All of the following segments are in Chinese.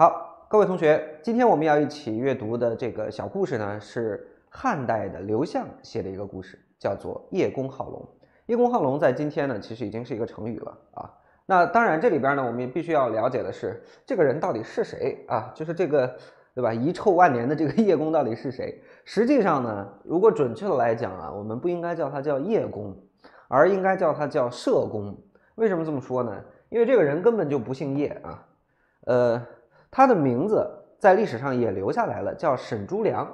好，各位同学，今天我们要一起阅读的这个小故事呢，是汉代的刘向写的一个故事，叫做《叶公好龙》。叶公好龙在今天呢，其实已经是一个成语了啊。那当然，这里边呢，我们也必须要了解的是，这个人到底是谁啊？就是这个，对吧？遗臭万年的这个叶公到底是谁？实际上呢，如果准确的来讲啊，我们不应该叫他叫叶公，而应该叫他叫社公。为什么这么说呢？因为这个人根本就不姓叶啊，呃。他的名字在历史上也留下来了，叫沈朱良，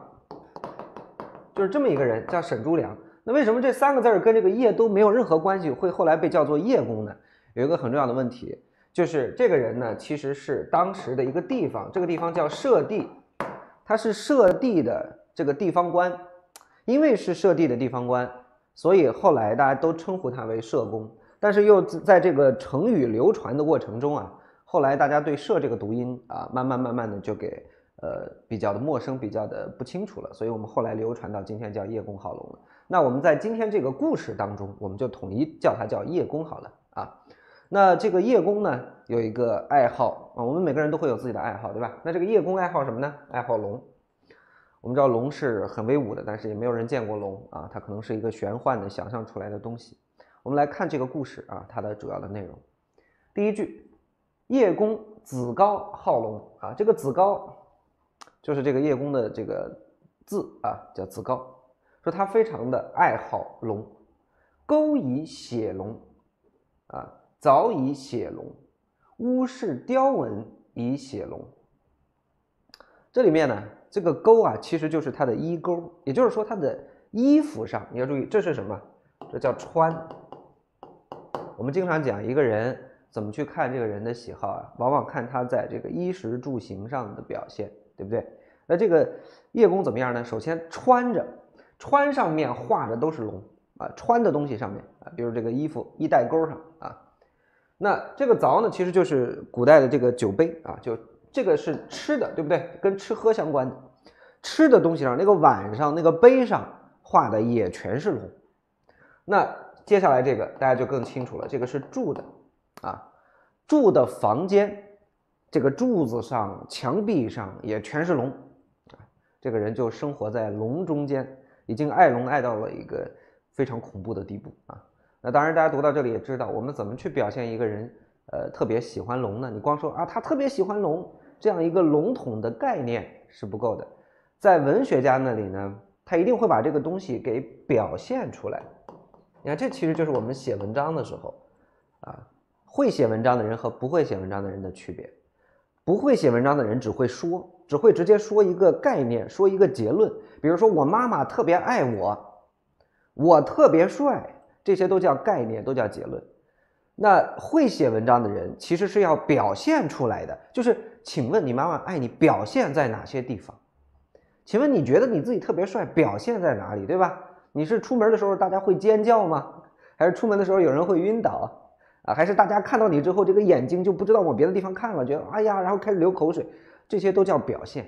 就是这么一个人，叫沈朱良。那为什么这三个字儿跟这个叶都没有任何关系，会后来被叫做叶公呢？有一个很重要的问题，就是这个人呢，其实是当时的一个地方，这个地方叫社地，他是社地的这个地方官，因为是社地的地方官，所以后来大家都称呼他为社公。但是又在这个成语流传的过程中啊。后来大家对“社”这个读音啊，慢慢慢慢的就给呃比较的陌生，比较的不清楚了，所以我们后来流传到今天叫叶公好龙了。那我们在今天这个故事当中，我们就统一叫它叫叶公好了啊。那这个叶公呢，有一个爱好啊，我们每个人都会有自己的爱好，对吧？那这个叶公爱好什么呢？爱好龙。我们知道龙是很威武的，但是也没有人见过龙啊，它可能是一个玄幻的想象出来的东西。我们来看这个故事啊，它的主要的内容。第一句。叶公子高好龙啊，这个子高就是这个叶公的这个字啊，叫子高。说他非常的爱好龙，钩以写龙啊，凿以写龙，乌饰雕纹以写龙。这里面呢，这个钩啊，其实就是他的衣钩，也就是说他的衣服上，你要注意，这是什么？这叫穿。我们经常讲一个人。怎么去看这个人的喜好啊？往往看他在这个衣食住行上的表现，对不对？那这个叶公怎么样呢？首先穿着，穿上面画的都是龙啊，穿的东西上面啊，比如这个衣服衣带钩上啊。那这个凿呢，其实就是古代的这个酒杯啊，就这个是吃的，对不对？跟吃喝相关的，吃的东西上那个碗上那个杯上画的也全是龙。那接下来这个大家就更清楚了，这个是住的。啊，住的房间，这个柱子上、墙壁上也全是龙，啊，这个人就生活在龙中间，已经爱龙爱到了一个非常恐怖的地步啊。那当然，大家读到这里也知道，我们怎么去表现一个人，呃，特别喜欢龙呢？你光说啊，他特别喜欢龙，这样一个笼统的概念是不够的，在文学家那里呢，他一定会把这个东西给表现出来。你看，这其实就是我们写文章的时候，啊。会写文章的人和不会写文章的人的区别，不会写文章的人只会说，只会直接说一个概念，说一个结论。比如说，我妈妈特别爱我，我特别帅，这些都叫概念，都叫结论。那会写文章的人其实是要表现出来的，就是请问你妈妈爱你表现在哪些地方？请问你觉得你自己特别帅，表现在哪里？对吧？你是出门的时候大家会尖叫吗？还是出门的时候有人会晕倒？啊，还是大家看到你之后，这个眼睛就不知道往别的地方看了，觉得哎呀，然后开始流口水，这些都叫表现。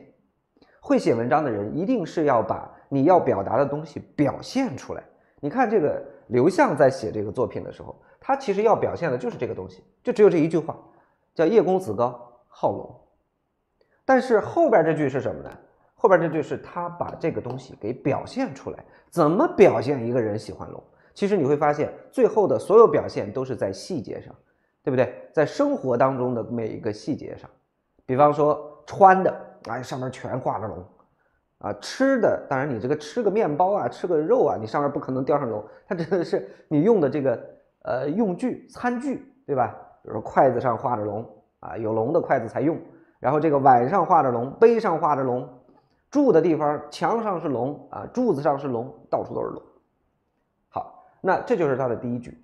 会写文章的人一定是要把你要表达的东西表现出来。你看这个刘向在写这个作品的时候，他其实要表现的就是这个东西，就只有这一句话，叫叶公子高好龙。但是后边这句是什么呢？后边这句是他把这个东西给表现出来，怎么表现一个人喜欢龙？其实你会发现，最后的所有表现都是在细节上，对不对？在生活当中的每一个细节上，比方说穿的，哎，上面全挂着龙，啊，吃的，当然你这个吃个面包啊，吃个肉啊，你上面不可能雕上龙，它指的是你用的这个呃用具、餐具，对吧？比如说筷子上画着龙啊，有龙的筷子才用，然后这个碗上画着龙，杯上画着龙，住的地方墙上是龙啊，柱子上是龙，到处都是龙。那这就是他的第一句。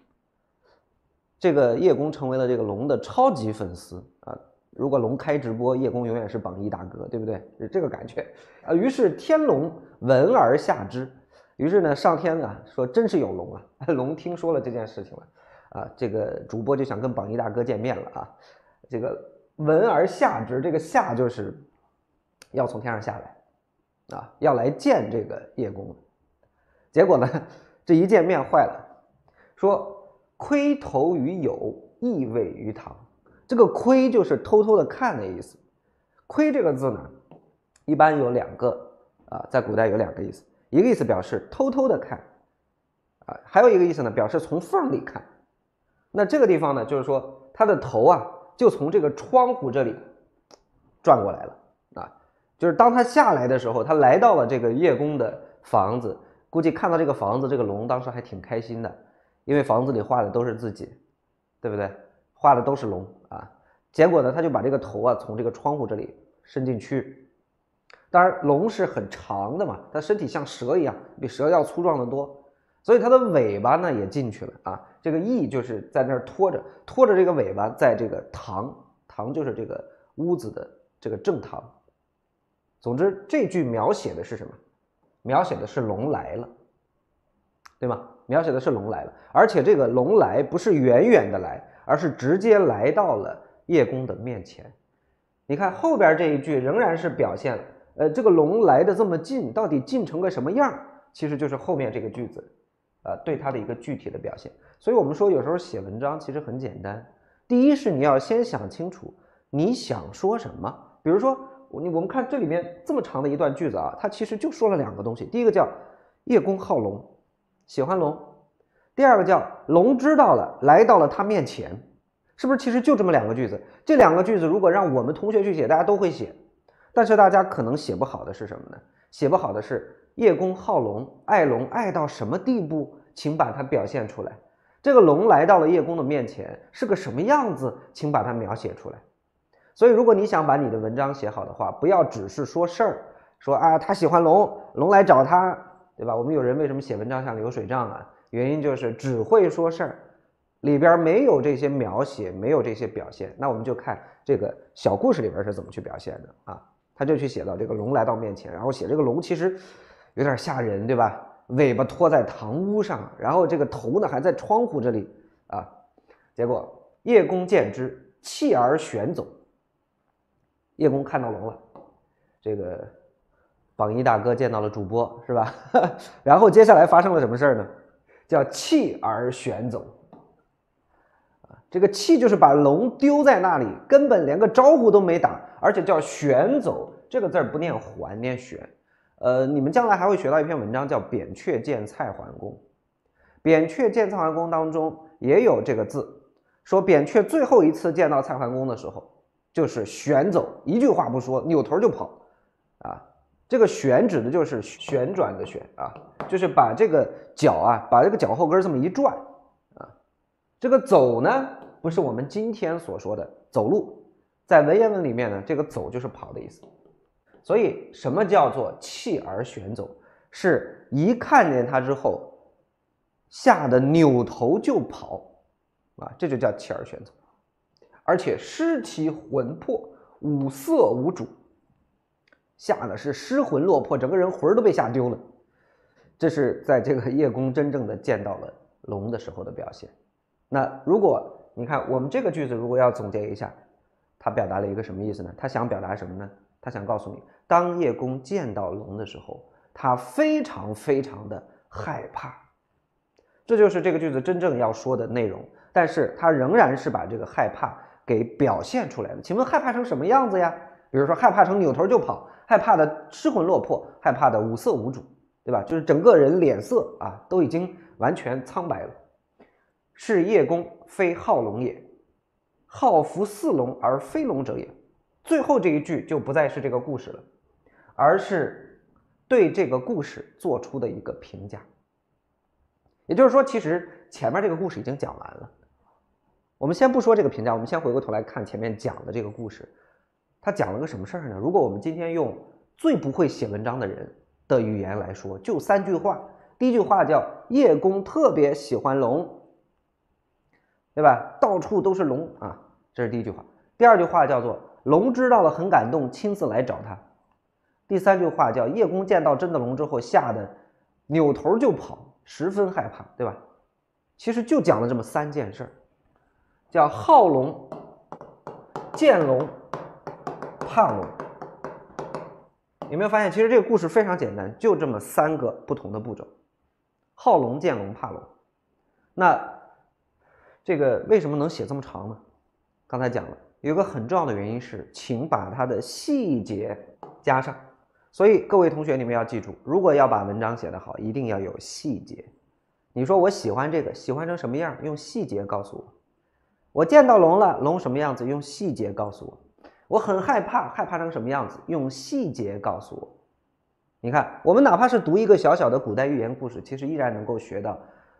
这个叶公成为了这个龙的超级粉丝啊！如果龙开直播，叶公永远是榜一大哥，对不对？是这个感觉啊。于是天龙闻而下之，于是呢，上天啊说真是有龙啊！龙听说了这件事情了啊，这个主播就想跟榜一大哥见面了啊。这个闻而下之，这个下就是要从天上下来啊，要来见这个叶公。结果呢？这一见面坏了，说窥头于友，意味于堂。这个窥就是偷偷的看的意思，窥这个字呢，一般有两个啊，在古代有两个意思，一个意思表示偷偷的看，啊，还有一个意思呢，表示从缝里看。那这个地方呢，就是说他的头啊，就从这个窗户这里转过来了啊，就是当他下来的时候，他来到了这个叶公的房子，估计看到这个房子，这个龙当时还挺开心的，因为房子里画的都是自己，对不对？画的都是龙啊。结果呢，他就把这个头啊从这个窗户这里伸进去。当然，龙是很长的嘛，它身体像蛇一样，比蛇要粗壮得多，所以它的尾巴呢也进去了啊。这个翼就是在那儿拖着，拖着这个尾巴，在这个堂，堂就是这个屋子的这个正堂。总之，这句描写的是什么？描写的是龙来了，对吗？描写的是龙来了，而且这个龙来不是远远的来，而是直接来到了。叶公的面前，你看后边这一句仍然是表现，呃，这个龙来的这么近，到底近成个什么样？其实就是后面这个句子，呃，对它的一个具体的表现。所以我们说，有时候写文章其实很简单，第一是你要先想清楚你想说什么。比如说，你我们看这里面这么长的一段句子啊，它其实就说了两个东西，第一个叫叶公好龙，喜欢龙；第二个叫龙知道了，来到了他面前。是不是其实就这么两个句子？这两个句子如果让我们同学去写，大家都会写。但是大家可能写不好的是什么呢？写不好的是叶公好龙，爱龙爱到什么地步？请把它表现出来。这个龙来到了叶公的面前，是个什么样子？请把它描写出来。所以，如果你想把你的文章写好的话，不要只是说事儿，说啊他喜欢龙，龙来找他，对吧？我们有人为什么写文章像流水账啊？原因就是只会说事儿。里边没有这些描写，没有这些表现，那我们就看这个小故事里边是怎么去表现的啊？他就去写到这个龙来到面前，然后写这个龙其实有点吓人，对吧？尾巴拖在堂屋上，然后这个头呢还在窗户这里啊。结果叶公见之，弃而旋走。叶公看到龙了，这个榜一大哥见到了主播，是吧？然后接下来发生了什么事儿呢？叫弃而旋走。啊这个弃就是把龙丢在那里，根本连个招呼都没打，而且叫旋走这个字儿不念还，念旋。呃，你们将来还会学到一篇文章叫《扁鹊见蔡桓公》，扁鹊见蔡桓公当中也有这个字，说扁鹊最后一次见到蔡桓公的时候，就是旋走，一句话不说，扭头就跑。啊，这个旋指的就是旋转的旋啊，就是把这个脚啊，把这个脚后跟这么一转啊，这个走呢。不是我们今天所说的走路，在文言文里面呢，这个走就是跑的意思。所以，什么叫做弃而旋走？是一看见他之后，吓得扭头就跑啊，这就叫弃而旋走。而且失其魂魄，五色无主，吓得是失魂落魄，整个人魂儿都被吓丢了。这是在这个叶公真正的见到了龙的时候的表现。那如果你看，我们这个句子如果要总结一下，它表达了一个什么意思呢？他想表达什么呢？他想告诉你，当叶公见到龙的时候，他非常非常的害怕，这就是这个句子真正要说的内容。但是他仍然是把这个害怕给表现出来了。请问害怕成什么样子呀？比如说害怕成扭头就跑，害怕的失魂落魄，害怕的五色无主，对吧？就是整个人脸色啊都已经完全苍白了。是叶公非好龙也，好服四龙而非龙者也。最后这一句就不再是这个故事了，而是对这个故事做出的一个评价。也就是说，其实前面这个故事已经讲完了。我们先不说这个评价，我们先回过头来看前面讲的这个故事，他讲了个什么事儿呢？如果我们今天用最不会写文章的人的语言来说，就三句话。第一句话叫叶公特别喜欢龙。对吧？到处都是龙啊，这是第一句话。第二句话叫做龙知道了很感动，亲自来找他。第三句话叫叶公见到真的龙之后，吓得扭头就跑，十分害怕，对吧？其实就讲了这么三件事儿，叫好龙、见龙、怕龙。有没有发现，其实这个故事非常简单，就这么三个不同的步骤：好龙、见龙、怕龙。那。这个为什么能写这么长呢？刚才讲了，有个很重要的原因是，请把它的细节加上。所以各位同学，你们要记住，如果要把文章写得好，一定要有细节。你说我喜欢这个，喜欢成什么样？用细节告诉我。我见到龙了，龙什么样子？用细节告诉我。我很害怕，害怕成什么样子？用细节告诉我。你看，我们哪怕是读一个小小的古代寓言故事，其实依然能够学到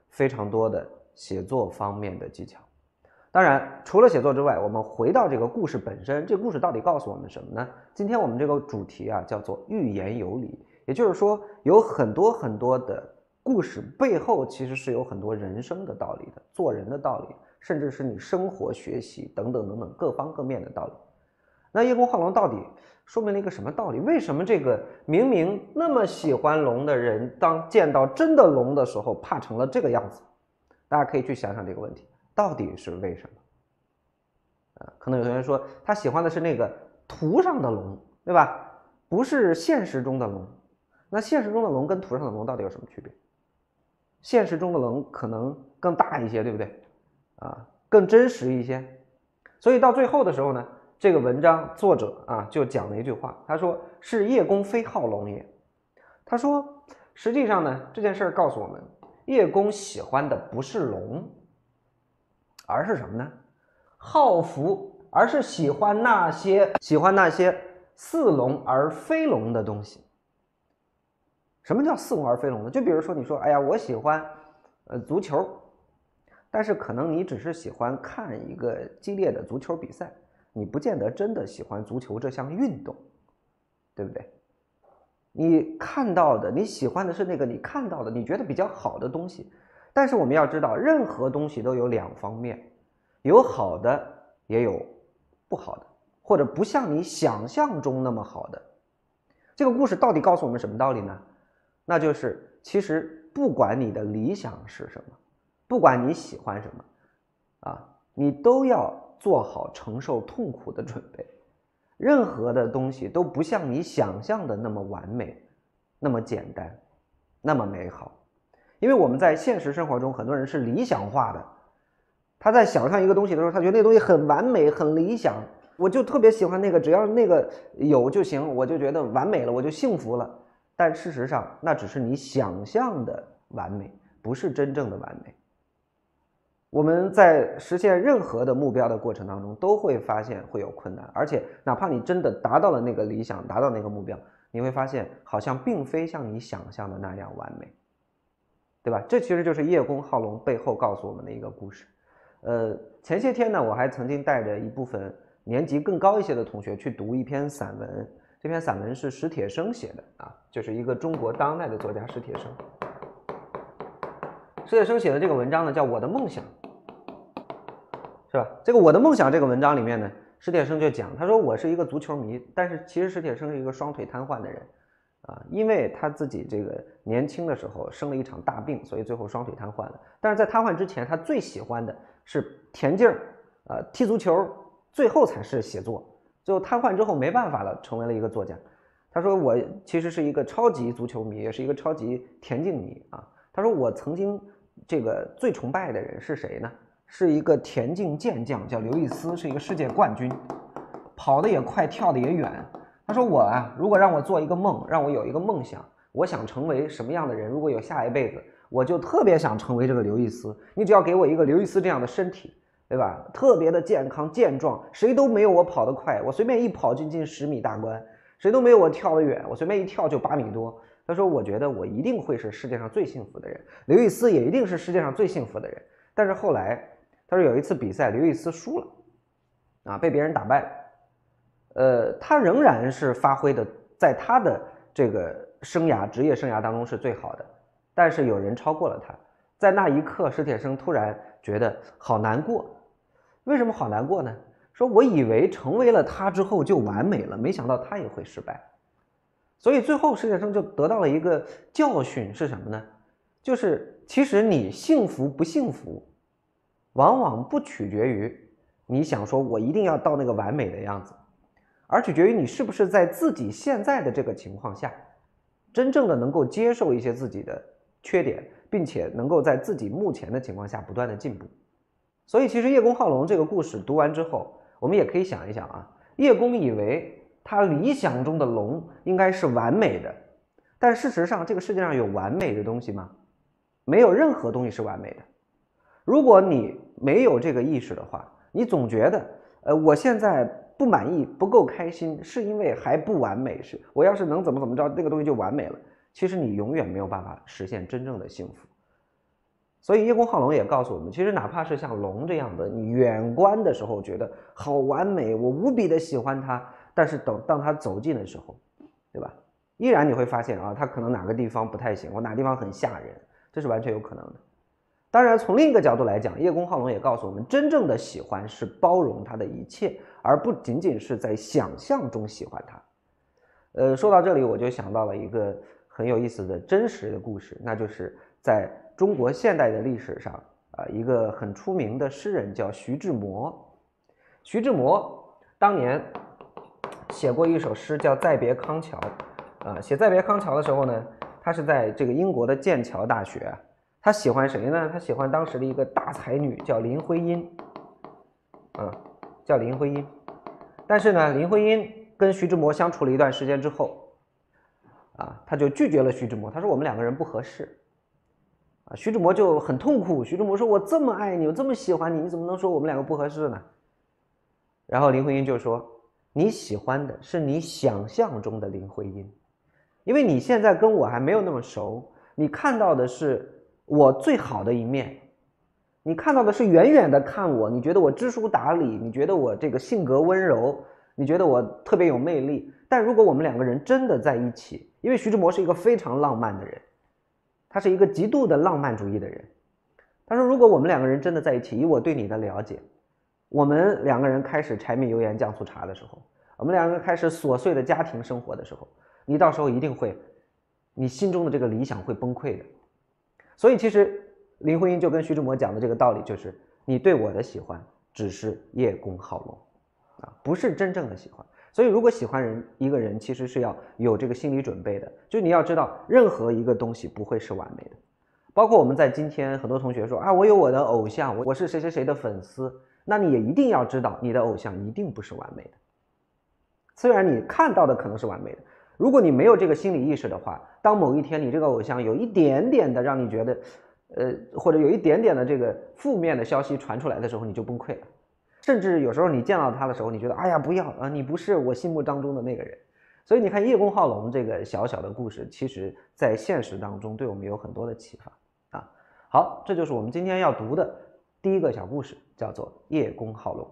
非常多的写作方面的技巧。当然，除了写作之外，我们回到这个故事本身，这故事到底告诉我们什么呢？今天我们这个主题啊，叫做寓言有理，也就是说，有很多很多的故事背后，其实是有很多人生的道理的，做人的道理，甚至是你生活、学习等等等等各方各面的道理。那叶公好龙到底说明了一个什么道理？为什么这个明明那么喜欢龙的人，当见到真的龙的时候，怕成了这个样子？大家可以去想想这个问题。到底是为什么？啊，可能有同学说他喜欢的是那个图上的龙，对吧？不是现实中的龙。那现实中的龙跟图上的龙到底有什么区别？现实中的龙可能更大一些，对不对？啊，更真实一些。所以到最后的时候呢，这个文章作者啊就讲了一句话，他说是叶公非好龙也。他说实际上呢，这件事儿告诉我们，叶公喜欢的不是龙。而是什么呢？好福，而是喜欢那些喜欢那些似龙而非龙的东西。什么叫似龙而非龙呢？就比如说，你说，哎呀，我喜欢呃足球，但是可能你只是喜欢看一个激烈的足球比赛，你不见得真的喜欢足球这项运动，对不对？你看到的，你喜欢的是那个你看到的，你觉得比较好的东西。但是我们要知道，任何东西都有两方面，有好的，也有不好的，或者不像你想象中那么好的。这个故事到底告诉我们什么道理呢？那就是，其实不管你的理想是什么，不管你喜欢什么，啊，你都要做好承受痛苦的准备。任何的东西都不像你想象的那么完美，那么简单，那么美好。因为我们在现实生活中，很多人是理想化的。他在想象一个东西的时候，他觉得那东西很完美、很理想，我就特别喜欢那个，只要那个有就行，我就觉得完美了，我就幸福了。但事实上，那只是你想象的完美，不是真正的完美。我们在实现任何的目标的过程当中，都会发现会有困难，而且哪怕你真的达到了那个理想，达到那个目标，你会发现好像并非像你想象的那样完美。对吧？这其实就是叶公好龙背后告诉我们的一个故事。呃，前些天呢，我还曾经带着一部分年级更高一些的同学去读一篇散文。这篇散文是史铁生写的啊，就是一个中国当代的作家史铁生。史铁生写的这个文章呢，叫《我的梦想》，是吧？这个《我的梦想》这个文章里面呢，史铁生就讲，他说我是一个足球迷，但是其实史铁生是一个双腿瘫痪的人。啊，因为他自己这个年轻的时候生了一场大病，所以最后双腿瘫痪了。但是在瘫痪之前，他最喜欢的是田径儿，呃，踢足球，最后才是写作。最后瘫痪之后没办法了，成为了一个作家。他说：“我其实是一个超级足球迷，也是一个超级田径迷啊。”他说：“我曾经这个最崇拜的人是谁呢？是一个田径健将，叫刘易斯，是一个世界冠军，跑得也快，跳得也远。”他说：“我啊，如果让我做一个梦，让我有一个梦想，我想成为什么样的人？如果有下一辈子，我就特别想成为这个刘易斯。你只要给我一个刘易斯这样的身体，对吧？特别的健康健壮，谁都没有我跑得快，我随便一跑就进十米大关，谁都没有我跳得远，我随便一跳就八米多。”他说：“我觉得我一定会是世界上最幸福的人，刘易斯也一定是世界上最幸福的人。”但是后来，他说有一次比赛，刘易斯输了，啊，被别人打败了。呃，他仍然是发挥的，在他的这个生涯、职业生涯当中是最好的，但是有人超过了他。在那一刻，史铁生突然觉得好难过。为什么好难过呢？说我以为成为了他之后就完美了，没想到他也会失败。所以最后，史铁生就得到了一个教训是什么呢？就是其实你幸福不幸福，往往不取决于你想说我一定要到那个完美的样子。而取决于你是不是在自己现在的这个情况下，真正的能够接受一些自己的缺点，并且能够在自己目前的情况下不断的进步。所以，其实叶公好龙这个故事读完之后，我们也可以想一想啊，叶公以为他理想中的龙应该是完美的，但事实上这个世界上有完美的东西吗？没有任何东西是完美的。如果你没有这个意识的话，你总觉得，呃，我现在不满意、不够开心，是因为还不完美。是我要是能怎么怎么着，那个东西就完美了。其实你永远没有办法实现真正的幸福。所以叶公好龙也告诉我们，其实哪怕是像龙这样的，你远观的时候觉得好完美，我无比的喜欢它，但是等当它走近的时候，对吧？依然你会发现啊，它可能哪个地方不太行，我哪地方很吓人，这是完全有可能的。当然，从另一个角度来讲，叶公好龙也告诉我们，真正的喜欢是包容他的一切，而不仅仅是在想象中喜欢他。呃，说到这里，我就想到了一个很有意思的真实的故事，那就是在。中国现代的历史上啊，一个很出名的诗人叫徐志摩。徐志摩当年写过一首诗，叫《再别康桥》。啊，写《再别康桥》的时候呢，他是在这个英国的剑桥大学。他喜欢谁呢？他喜欢当时的一个大才女，叫林徽因。嗯，叫林徽因。但是呢，林徽因跟徐志摩相处了一段时间之后，啊，他就拒绝了徐志摩。他说：“我们两个人不合适。”啊，徐志摩就很痛苦。徐志摩说：“我这么爱你，我这么喜欢你，你怎么能说我们两个不合适呢？”然后林徽因就说：“你喜欢的是你想象中的林徽因，因为你现在跟我还没有那么熟，你看到的是我最好的一面，你看到的是远远的看我，你觉得我知书达理，你觉得我这个性格温柔，你觉得我特别有魅力。但如果我们两个人真的在一起，因为徐志摩是一个非常浪漫的人。”他是一个极度的浪漫主义的人。他说：“如果我们两个人真的在一起，以我对你的了解，我们两个人开始柴米油盐酱醋茶的时候，我们两个人开始琐碎的家庭生活的时候，你到时候一定会，你心中的这个理想会崩溃的。所以，其实林徽因就跟徐志摩讲的这个道理，就是你对我的喜欢只是叶公好龙，啊，不是真正的喜欢。”所以，如果喜欢人一个人，其实是要有这个心理准备的。就你要知道，任何一个东西不会是完美的。包括我们在今天，很多同学说啊，我有我的偶像，我我是谁谁谁的粉丝。那你也一定要知道，你的偶像一定不是完美的。虽然你看到的可能是完美的，如果你没有这个心理意识的话，当某一天你这个偶像有一点点的让你觉得，呃，或者有一点点的这个负面的消息传出来的时候，你就崩溃了。甚至有时候你见到他的时候，你觉得哎呀不要啊，你不是我心目当中的那个人。所以你看叶公好龙这个小小的故事，其实在现实当中对我们有很多的启发啊。好，这就是我们今天要读的第一个小故事，叫做叶公好龙。